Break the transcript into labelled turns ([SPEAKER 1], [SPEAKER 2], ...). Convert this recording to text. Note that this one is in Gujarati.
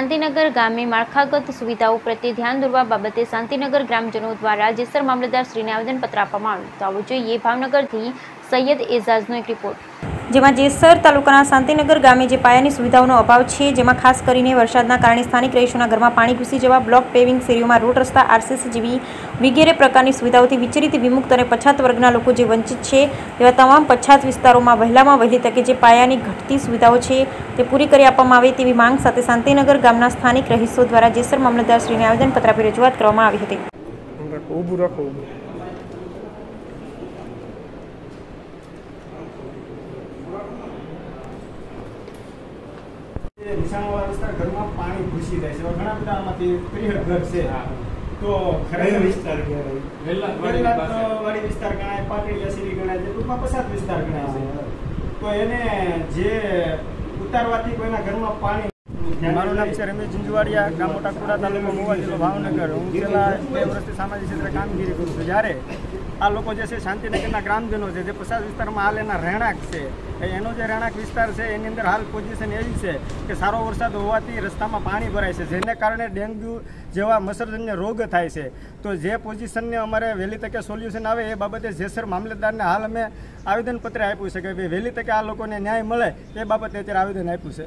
[SPEAKER 1] શાંતિનગર ગામે માળખાગત સુવિધાઓ પ્રત્યે ધ્યાન દોરવા બાબતે શાંતિનગર ગ્રામજનો દ્વારા જેસર મામલતદાર શ્રીને આવેદનપત્ર આપવામાં આવ્યું તો આવું જોઈએ ભાવનગરથી સૈયદ એઝાઝનો એક રિપોર્ટ. જેમાં જેસર તાલુકાના શાંતિનગર ગામે જે પાયાની સુવિધાઓનો અભાવ છે, જેમાં ખાસ કરીને વરસાદના કારણે સ્થાનિક રહીશોના ઘરમાં પાણી ઘૂસી જવા, બ્લોક પેવિંગ શેરીઓમાં રોડ રસ્તા, આરસીસી જેવી વગેરે પ્રકારની સુવિધાઓથી વિચરિત વિમુક્ત અને પછાત વર્ગના લોકો જે વંચિત છે તેવા તમામ પછાત વિસ્તારોમાં વહેલામાં વહેલી તકે જે પાયાની ઘટતી સુવિધાઓ છે, તે પૂરી કરી આપવામાં આવે તેવી માંગ સાથે શાંતિનગર ગામના સ્થાનિક રહીશો દ્વારા જેસર મામલતદારશ્રીને આવેદનપત્ર આપી રજૂઆત કરવામાં આવી હતી.
[SPEAKER 2] ઊભું રાખો ઊભું
[SPEAKER 3] નીચાણવાળા વિસ્તાર ઘરમાં પાણી ઘૂસી જાય છે. ઘણા બધા આમાંથી પ્રિય ઘર છે તો ખરેખર વિસ્તાર વાડી વિસ્તાર. ગણાય પાટડિયા સિરી ગણાય છે ટૂંકમાં પસાર વિસ્તાર ગણાય છે. તો એને જે ઉતારવાથી કોઈના ઘરમાં પાણી મારું નામ છે રમેશ ઝીંઝુવાડિયા ગામ મોટા કુડા તાલુકો મોવા જિલ્લો ભાવનગર. હું છેલ્લા બે વર્ષથી સામાજિક ક્ષેત્રે કામગીરી કરું છું. જ્યારે આ લોકો જે છે શાંતિનગરના ગ્રામજનો છે, જે પસાર વિસ્તારમાં હાલ એના રહેણાંક છે. એનો જે રહેણાંક વિસ્તાર છે, એની અંદર હાલ પોઝિશન એવી છે કે સારો વરસાદ હોવાથી રસ્તામાં પાણી ભરાય છે. જેને કારણે ડેન્ગ્યુ જેવા મચ્છરજન્ય રોગ થાય છે. તો જે પોઝિશનને અમારે વહેલી તકે સોલ્યુશન આવે એ બાબતે જેસર મામલતદારને હાલ અમે આવેદનપત્ર આપ્યું છે કે વહેલી તકે આ લોકોને ન્યાય મળે એ બાબતે અત્યારે આવેદન આપ્યું છે.